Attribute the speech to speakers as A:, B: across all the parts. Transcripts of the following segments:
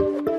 A: Música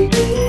A: You.